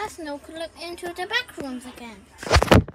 let's now look into the back rooms again.